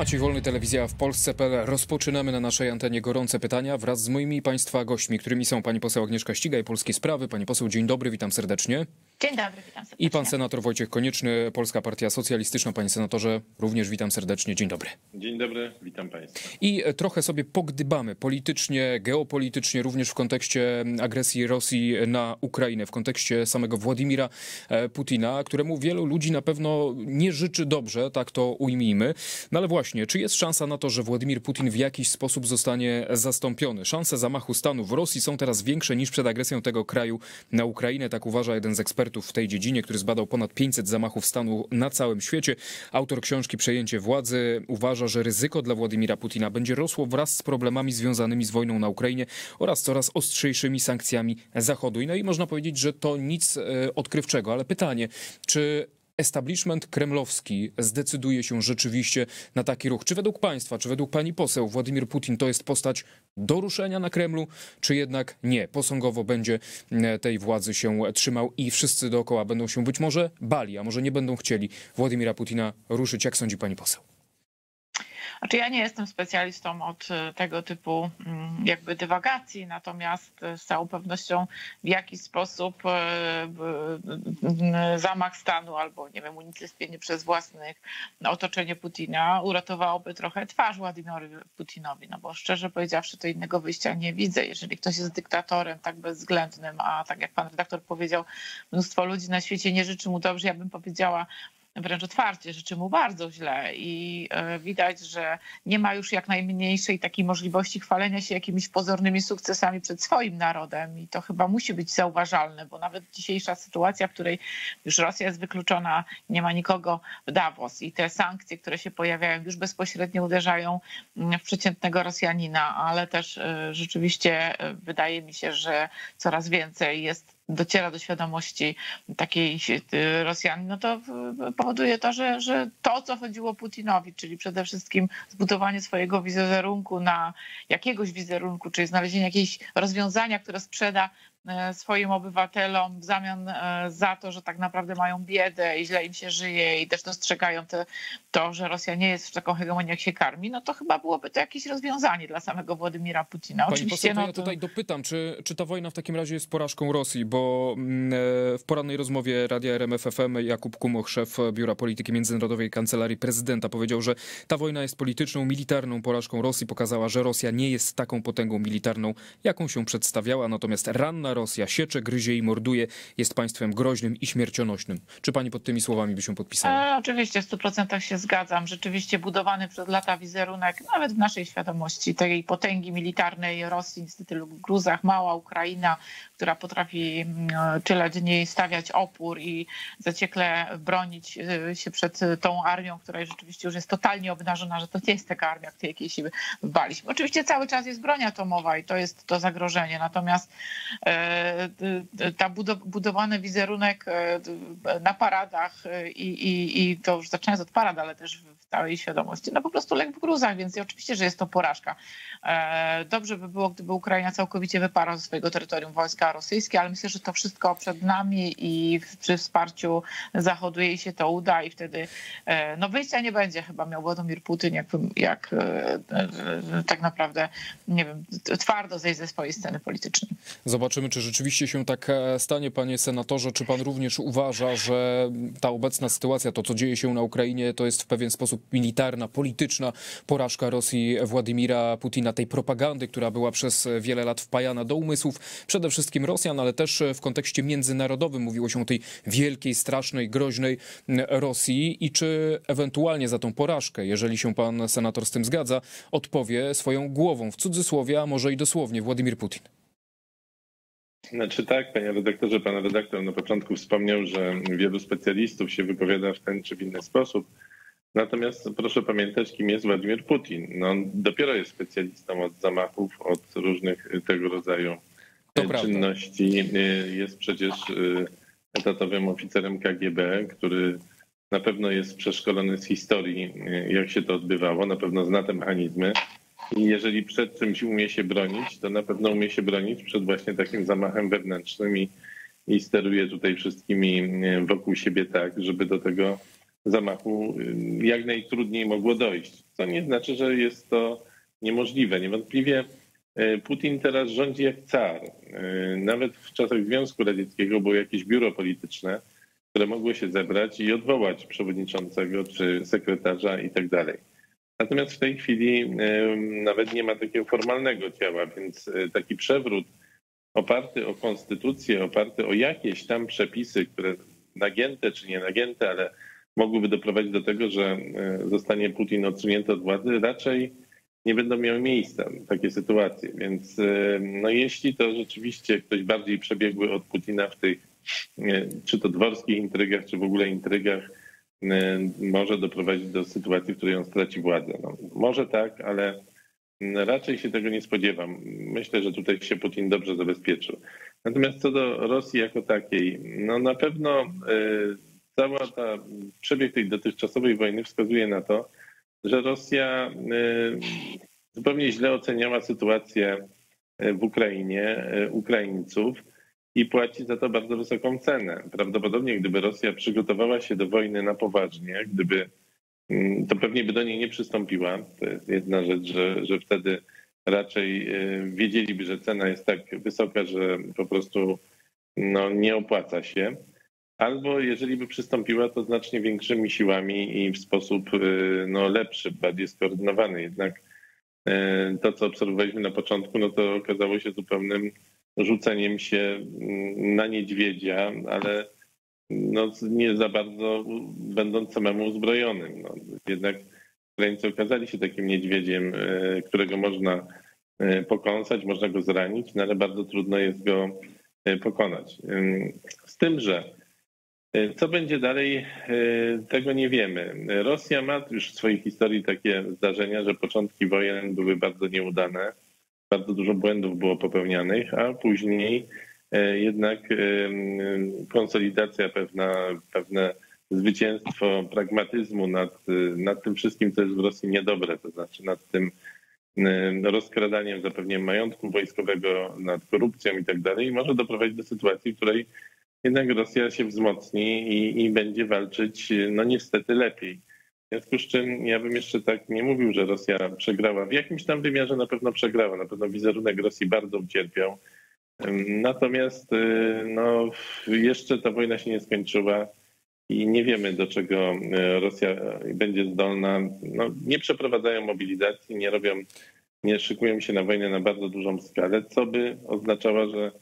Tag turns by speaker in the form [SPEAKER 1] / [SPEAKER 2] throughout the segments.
[SPEAKER 1] Maciej Wolny, Telewizja w Polsce.pl. Rozpoczynamy na naszej antenie gorące pytania wraz z moimi Państwa gośćmi, którymi są pani poseł Agnieszka Ścigaj, Polskie Sprawy. Pani poseł, dzień dobry, witam serdecznie.
[SPEAKER 2] Dzień dobry, witam serdecznie.
[SPEAKER 1] I pan senator Wojciech Konieczny, Polska Partia Socjalistyczna. Panie senatorze, również witam serdecznie. Dzień dobry.
[SPEAKER 3] Dzień dobry, witam państwa.
[SPEAKER 1] I trochę sobie pogdybamy politycznie, geopolitycznie, również w kontekście agresji Rosji na Ukrainę, w kontekście samego Władimira e, Putina, któremu wielu ludzi na pewno nie życzy dobrze, tak to ujmijmy. No ale właśnie, czy jest szansa na to, że Władimir Putin w jakiś sposób zostanie zastąpiony? Szanse zamachu stanu w Rosji są teraz większe niż przed agresją tego kraju na Ukrainę, tak uważa jeden z ekspertów ekspertów w tej dziedzinie, który zbadał ponad 500 zamachów stanu na całym świecie. Autor książki Przejęcie władzy uważa, że ryzyko dla Władimira Putina będzie rosło wraz z problemami związanymi z wojną na Ukrainie oraz coraz ostrzejszymi sankcjami Zachodu. No i można powiedzieć, że to nic e, odkrywczego, ale pytanie, czy establishment kremlowski zdecyduje się rzeczywiście na taki ruch? Czy według państwa, czy według pani poseł Władimir Putin to jest postać do ruszenia na Kremlu, czy jednak nie? Posągowo będzie e, tej władzy się trzymał i wszyscy dookoła będą się być może bali, a może nie będą chcieli Władimira Putina ruszyć. Jak sądzi pani poseł?
[SPEAKER 2] Znaczy ja nie jestem specjalistą od e, tego typu mm, jakby dywagacji, natomiast e, z całą pewnością w jakiś sposób e, zamach stanu albo nie wiem, unicestwienie przez własnych otoczenie Putina uratowałoby trochę twarz Władimirowi Putinowi, no bo szczerze powiedziawszy to innego wyjścia nie widzę. Jeżeli ktoś jest dyktatorem tak bezwzględnym, a tak jak pan redaktor powiedział, mnóstwo ludzi na świecie nie życzy mu dobrze, ja bym powiedziała wręcz otwarcie, życzy mu bardzo źle i e, widać, że nie ma już jak najmniejszej takiej możliwości chwalenia się jakimiś pozornymi sukcesami przed swoim narodem i to chyba musi być zauważalne, bo nawet dzisiejsza sytuacja, w której już Rosja jest wykluczona, nie ma nikogo w Davos i te sankcje, które się pojawiają, już bezpośrednio uderzają mm, w przeciętnego Rosjanina, ale też e, rzeczywiście e, wydaje mi się, że coraz więcej jest dociera do świadomości takiej y, Rosjan, no to powoduje to, że, że to, co chodziło Putinowi, czyli przede wszystkim zbudowanie swojego wizerunku na jakiegoś wizerunku, czyli znalezienie jakiegoś rozwiązania, które sprzeda E, swoim obywatelom w zamian e, za to, że tak naprawdę mają biedę i źle im się żyje i też dostrzegają te, to, że Rosja nie jest w taką hegemonią, jak się karmi, no to chyba byłoby to jakieś rozwiązanie dla samego Władimira Putina.
[SPEAKER 1] Pani Oczywiście, poseł, no, to ja tutaj dopytam, czy, czy ta wojna w takim razie jest porażką Rosji, bo mm, e, w porannej rozmowie Radia RMF FM Jakub Kumoch, szef Biura Polityki Międzynarodowej Kancelarii Prezydenta powiedział, że ta wojna jest polityczną, militarną porażką Rosji. Pokazała, że Rosja nie jest taką potęgą militarną, jaką się przedstawiała, natomiast ranna Rosja siecze, gryzie i morduje, jest państwem groźnym i śmiercionośnym. Czy pani pod tymi słowami by się podpisała?
[SPEAKER 2] E, oczywiście, w 100% się zgadzam. Rzeczywiście budowany przez lata wizerunek, nawet w naszej świadomości, tej potęgi militarnej Rosji, niestety lub Gruzach, mała Ukraina, która potrafi mm, tyle dni stawiać opór i zaciekle bronić y, się przed tą armią, która rzeczywiście już jest totalnie obnażona, że to nie jest taka armia, której jakiej się baliśmy. Oczywiście cały czas jest broń atomowa i to jest to zagrożenie, natomiast e, ta budowany wizerunek e, na paradach i, i, i to już zaczynając od parad, ale też w całej świadomości, no po prostu lek w gruzach, więc oczywiście, że jest to porażka. E, dobrze by było, gdyby Ukraina całkowicie wyparła ze swojego terytorium wojska rosyjskie, ale myślę, że to wszystko przed nami i przy wsparciu Zachodu jej się to uda i wtedy e, no wyjścia nie będzie chyba miał Władimir Putin, jak, jak e, tak naprawdę, nie wiem, twardo zejść ze swojej sceny politycznej.
[SPEAKER 1] Zobaczymy, czy rzeczywiście się tak stanie, panie senatorze. Czy pan również uważa, że ta obecna sytuacja, to co dzieje się na Ukrainie, to jest w pewien sposób militarna, polityczna porażka Rosji Władimira Putina, tej propagandy, która była przez wiele lat wpajana do umysłów przede wszystkim Rosjan, ale też w kontekście międzynarodowym mówiło się o tej wielkiej, strasznej, groźnej Rosji i czy ewentualnie za tą porażkę, jeżeli się pan senator z tym zgadza, odpowie swoją głową, w cudzysłowie, a może i dosłownie Władimir Putin.
[SPEAKER 3] Znaczy tak, panie redaktorze, pan redaktor na początku wspomniał, że wielu specjalistów się wypowiada w ten czy w inny sposób. Natomiast proszę pamiętać, kim jest Władimir Putin. No, on dopiero jest specjalistą od zamachów, od różnych tego rodzaju to czynności. Prawda. Jest przecież y, etatowym oficerem KGB, który na pewno jest przeszkolony z historii, y, jak się to odbywało, na pewno zna te mechanizmy. I jeżeli przed czymś umie się bronić, to na pewno umie się bronić przed właśnie takim zamachem wewnętrznym i, i steruje tutaj wszystkimi y, wokół siebie tak, żeby do tego zamachu jak najtrudniej mogło dojść. Co nie znaczy, że jest to niemożliwe. Niewątpliwie Putin teraz rządzi jak car. Nawet w czasach Związku Radzieckiego było jakieś biuro polityczne, które mogło się zebrać i odwołać przewodniczącego czy sekretarza i tak dalej. Natomiast w tej chwili nawet nie ma takiego formalnego ciała, więc e, taki przewrót oparty o konstytucję, oparty o jakieś tam przepisy, które nagięte czy nie nagięte, ale mogłyby doprowadzić do tego, że e, zostanie Putin odsunięty od władzy, raczej nie będą miały miejsca takie sytuacje. Więc e, no jeśli to rzeczywiście ktoś bardziej przebiegły od Putina w tych czy to dworskich intrygach, czy w ogóle intrygach, może doprowadzić do sytuacji, w której on straci władzę. No, może tak, ale raczej się tego nie spodziewam. Myślę, że tutaj się Putin dobrze zabezpieczył. Natomiast co do Rosji jako takiej, no na pewno cała ta przebieg tej dotychczasowej wojny wskazuje na to, że Rosja zupełnie źle oceniała sytuację w Ukrainie, Ukraińców i płaci za to bardzo wysoką cenę. Prawdopodobnie gdyby Rosja przygotowała się do wojny na poważnie, gdyby mm, to pewnie by do niej nie przystąpiła. To jest jedna rzecz, że, że wtedy raczej e, wiedzieliby, że cena jest tak wysoka, że po prostu no, nie opłaca się. Albo jeżeli by przystąpiła, to znacznie większymi siłami i w sposób e, no, lepszy, bardziej skoordynowany. Jednak e, to, co obserwowaliśmy na początku, no to okazało się zupełnym rzuceniem się mm, na niedźwiedzia, ale no, nie za bardzo będąc samemu uzbrojonym. No, jednak Ukraińcy okazali się takim niedźwiedziem, e, którego można e, pokąsać, można go zranić, no ale bardzo trudno jest go e, pokonać. Z tym, że co będzie dalej, tego nie wiemy. Rosja ma już w swojej historii takie zdarzenia, że początki wojen były bardzo nieudane bardzo dużo błędów było popełnianych, a później e, jednak e, konsolidacja pewna, pewne zwycięstwo pragmatyzmu nad, nad tym wszystkim, co jest w Rosji niedobre, to znaczy nad tym rozkradaniem, zapewnieniem majątku wojskowego, nad korupcją i tak dalej, może doprowadzić do sytuacji, w której jednak Rosja się wzmocni i, i będzie walczyć, no niestety lepiej. W związku z czym ja bym jeszcze tak nie mówił, że Rosja przegrała. W jakimś tam wymiarze na pewno przegrała, na pewno wizerunek Rosji bardzo ucierpiał. Natomiast y, no, jeszcze ta wojna się nie skończyła i nie wiemy, do czego y, Rosja będzie zdolna. No, nie przeprowadzają mobilizacji, nie robią, nie szykują się na wojnę na bardzo dużą skalę, co by oznaczało, że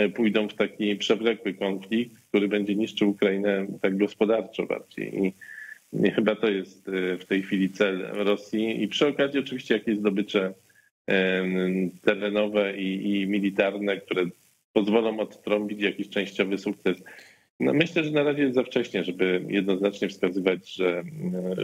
[SPEAKER 3] y, pójdą w taki przewlekły konflikt, który będzie niszczył Ukrainę tak gospodarczo bardziej. I Chyba to jest e, w tej chwili cel Rosji i przy okazji oczywiście jakieś zdobycze terenowe i, i militarne, które pozwolą odtrąbić jakiś częściowy sukces. No myślę, że na razie jest za wcześnie, żeby jednoznacznie wskazywać, że e,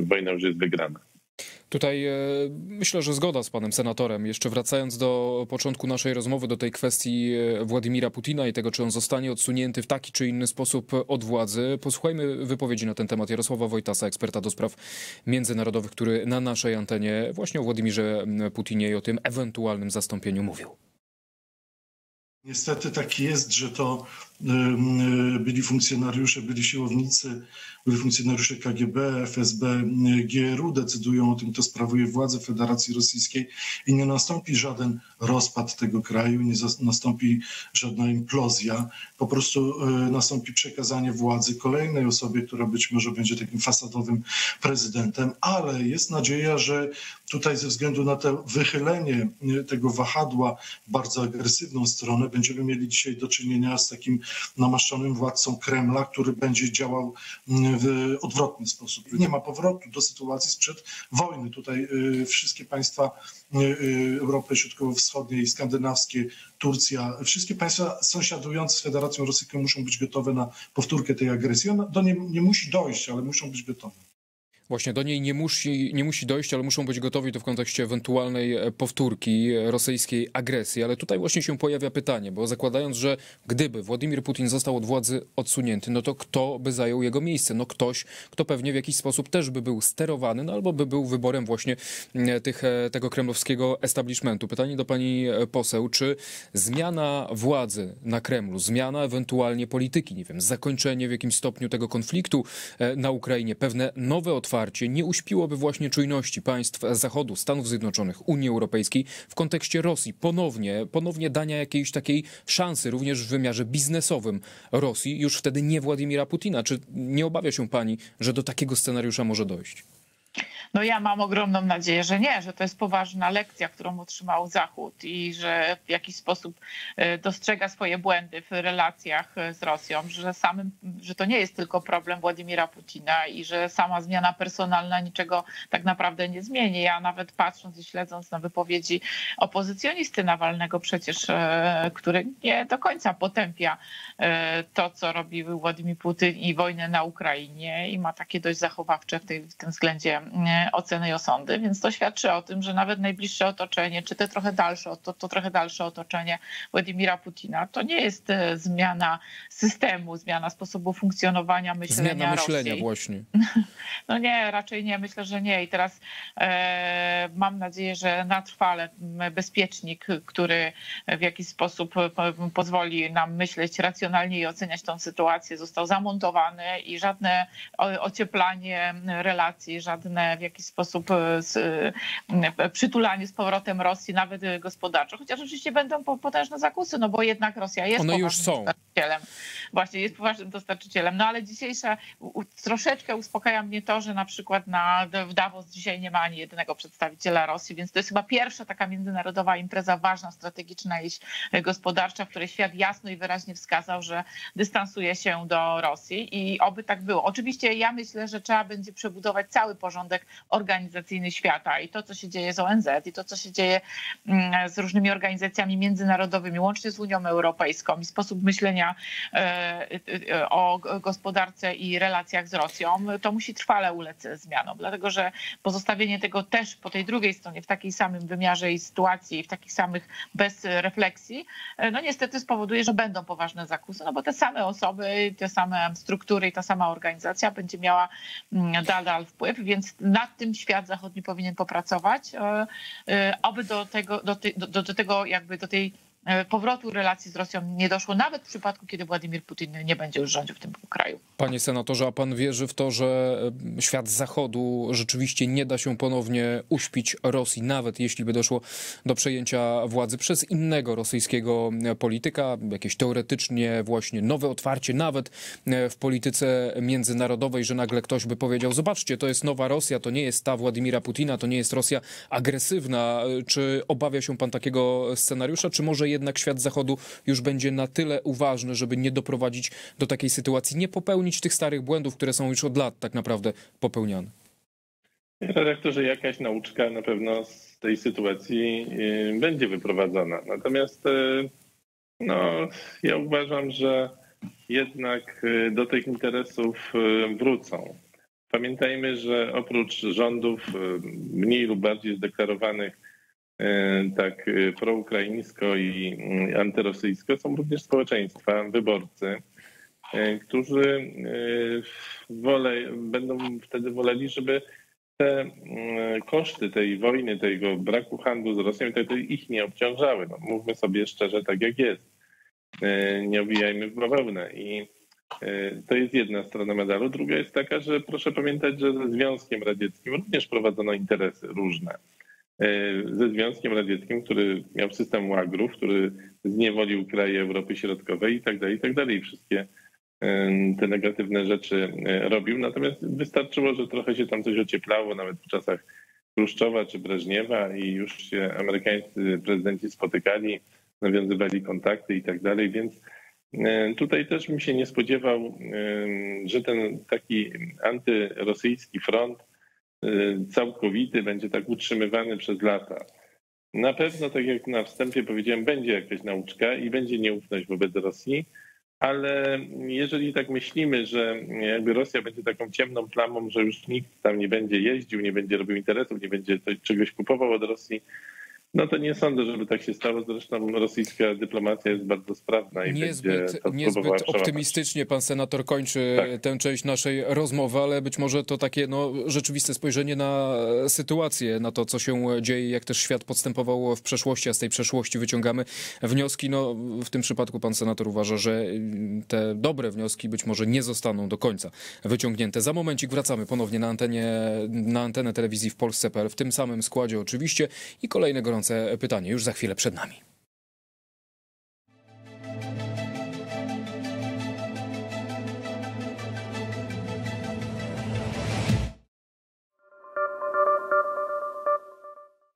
[SPEAKER 3] wojna już jest wygrana.
[SPEAKER 1] Tutaj e, myślę, że zgoda z panem senatorem. Jeszcze wracając do początku naszej rozmowy, do tej kwestii e, Władimira Putina i tego, czy on zostanie odsunięty w taki czy inny sposób od władzy, posłuchajmy wypowiedzi na ten temat Jarosława Wojtasa, eksperta do spraw międzynarodowych, który na naszej antenie właśnie o Władimirze Putinie i o tym ewentualnym zastąpieniu mówił.
[SPEAKER 4] Niestety tak jest, że to byli funkcjonariusze, byli siłownicy, byli funkcjonariusze KGB, FSB, GRU decydują o tym, kto sprawuje władzę Federacji Rosyjskiej i nie nastąpi żaden rozpad tego kraju, nie nastąpi żadna implozja, po prostu e, nastąpi przekazanie władzy kolejnej osobie, która być może będzie takim fasadowym prezydentem, ale jest nadzieja, że tutaj ze względu na to wychylenie e, tego wahadła bardzo agresywną stronę będziemy mieli dzisiaj do czynienia z takim namaszczonym władcą Kremla, który będzie działał mm, w odwrotny sposób. Nie ma powrotu do sytuacji sprzed wojny. Tutaj y, wszystkie państwa y, y, Europy Środkowo-Wschodniej, skandynawskie, Turcja, wszystkie państwa sąsiadujące z Federacją Rosyjską muszą być gotowe na powtórkę tej agresji. Ona do niej nie musi dojść, ale muszą być gotowe.
[SPEAKER 1] Właśnie do niej nie musi, nie musi dojść, ale muszą być gotowi to w kontekście ewentualnej e, powtórki rosyjskiej agresji. Ale tutaj właśnie się pojawia pytanie, bo zakładając, że gdyby Władimir Putin został od władzy odsunięty, no to kto by zajął jego miejsce? No ktoś, kto pewnie w jakiś sposób też by był sterowany, no albo by był wyborem właśnie tych, e, tego kremlowskiego establishmentu. Pytanie do pani e, poseł, czy zmiana władzy na Kremlu, zmiana ewentualnie polityki, nie wiem, zakończenie w jakimś stopniu tego konfliktu na Ukrainie, pewne nowe otwarcie otwarcie nie uśpiłoby właśnie czujności państw Zachodu, Stanów Zjednoczonych, Unii Europejskiej w kontekście Rosji. Ponownie, ponownie dania jakiejś takiej szansy, również w wymiarze biznesowym Rosji, już wtedy nie Władimira Putina. Czy nie obawia się pani, że do takiego scenariusza może dojść?
[SPEAKER 2] No ja mam ogromną nadzieję, że nie, że to jest poważna lekcja, którą otrzymał Zachód i że w jakiś sposób e, dostrzega swoje błędy w relacjach e, z Rosją, że, samym, że to nie jest tylko problem Władimira Putina i że sama zmiana personalna niczego tak naprawdę nie zmieni. Ja nawet patrząc i śledząc na wypowiedzi opozycjonisty Nawalnego przecież, e, który nie do końca potępia to, co robił Władimir Putin i wojnę na Ukrainie i ma takie dość zachowawcze w, tej, w tym względzie oceny i osądy, więc to świadczy o tym, że nawet najbliższe otoczenie, czy te trochę dalsze, to, to trochę dalsze otoczenie Władimira Putina, to nie jest e, zmiana systemu, zmiana sposobu funkcjonowania myślenia
[SPEAKER 1] Zmiana myślenia
[SPEAKER 2] Rosji.
[SPEAKER 1] właśnie.
[SPEAKER 2] No nie, raczej nie, myślę, że nie. I teraz e, mam nadzieję, że na trwale bezpiecznik, który w jakiś sposób pozwoli nam myśleć racjonalnie i oceniać tą sytuację, został zamontowany i żadne ocieplanie relacji, żadne w jakiś sposób e, z, e, przytulanie z powrotem Rosji, nawet gospodarczo, chociaż oczywiście będą potężne zakusy, no bo jednak Rosja jest
[SPEAKER 1] One już są.
[SPEAKER 2] dostarczycielem. Właśnie jest poważnym dostarczycielem. No ale dzisiejsza troszeczkę uspokaja mnie to, że na przykład na, w Davos dzisiaj nie ma ani jednego przedstawiciela Rosji, więc to jest chyba pierwsza taka międzynarodowa impreza ważna, strategiczna i gospodarcza, w której świat jasno i wyraźnie wskazał, że dystansuje się do Rosji i oby tak było. Oczywiście ja myślę, że trzeba będzie przebudować cały porządek organizacyjny świata i to, co się dzieje z ONZ i to, co się dzieje mm, z różnymi organizacjami międzynarodowymi, łącznie z Unią Europejską i sposób myślenia e, e, o gospodarce i relacjach z Rosją, to musi trwale ulec zmianom, dlatego że pozostawienie tego też po tej drugiej stronie w takiej samym wymiarze i sytuacji, w takich samych bez refleksji, e, no niestety spowoduje, że będą poważne zakusy, no bo te same osoby, te same struktury i ta sama organizacja będzie miała mm, nadal wpływ, więc nad tym świat zachodni powinien popracować, e, e, aby do tego, do, do, do tego jakby do tej powrotu relacji z Rosją nie doszło, nawet w przypadku, kiedy Władimir Putin nie będzie już rządził w tym kraju.
[SPEAKER 1] Panie senatorze, a pan wierzy w to, że e, świat zachodu rzeczywiście nie da się ponownie uśpić Rosji, nawet jeśli by doszło do przejęcia władzy przez innego rosyjskiego polityka, jakieś teoretycznie właśnie nowe otwarcie, nawet e, w polityce międzynarodowej, że nagle ktoś by powiedział, zobaczcie, to jest nowa Rosja, to nie jest ta Władimira Putina, to nie jest Rosja agresywna. Czy obawia się pan takiego scenariusza, czy może jednak świat Zachodu już będzie na tyle uważny, żeby nie doprowadzić do takiej sytuacji, nie popełnić tych starych błędów, które są już od lat tak naprawdę popełniane.
[SPEAKER 3] Redaktorze, jakaś nauczka na pewno z tej sytuacji y, będzie wyprowadzona. Natomiast y, no, ja uważam, że jednak y, do tych interesów wrócą. Pamiętajmy, że oprócz rządów mniej lub bardziej zdeklarowanych tak e, proukraińsko i mm, antyrosyjsko są również społeczeństwa, wyborcy, e, którzy wolę, będą wtedy woleli, żeby te mm, koszty tej wojny, tego braku handlu z Rosją, to ich nie obciążały. No, mówmy sobie szczerze, tak jak jest. Nie obijajmy w bawełnę. I to jest jedna strona medalu. Druga jest taka, że proszę pamiętać, że ze Związkiem Radzieckim również prowadzono interesy różne. E, ze Związkiem Radzieckim, który miał system łagrów, który zniewolił kraje Europy Środkowej i tak dalej, i tak dalej. Wszystkie e, te negatywne rzeczy e, robił. Natomiast wystarczyło, że trochę się tam coś ocieplało, nawet w czasach Chruszczowa czy Breżniewa i już się amerykańscy prezydenci spotykali, nawiązywali kontakty i tak dalej, więc tutaj też bym się nie spodziewał, że ten taki antyrosyjski front całkowity, będzie tak utrzymywany przez lata. Na pewno, tak jak na wstępie powiedziałem, będzie jakaś nauczka i będzie nieufność wobec Rosji. ale jeżeli tak myślimy, że jakby Rosja będzie taką ciemną plamą, że już nikt tam nie będzie jeździł, nie będzie robił interesów, nie będzie czegoś kupował od Rosji, no to nie sądzę, żeby tak się stało. Zresztą rosyjska dyplomacja jest bardzo sprawna i niezbyt,
[SPEAKER 1] niezbyt optymistycznie pan senator kończy tak. tę część naszej rozmowy, ale być może to takie no, rzeczywiste spojrzenie na sytuację, na to, co się dzieje, jak też świat podstępował w przeszłości, a z tej przeszłości wyciągamy wnioski. No, w tym przypadku pan senator uważa, że te dobre wnioski być może nie zostaną do końca wyciągnięte. Za momencik wracamy ponownie na, antenie, na antenę telewizji w Polsce.pl w tym samym składzie oczywiście i kolejne gorące pytanie już za chwilę przed nami.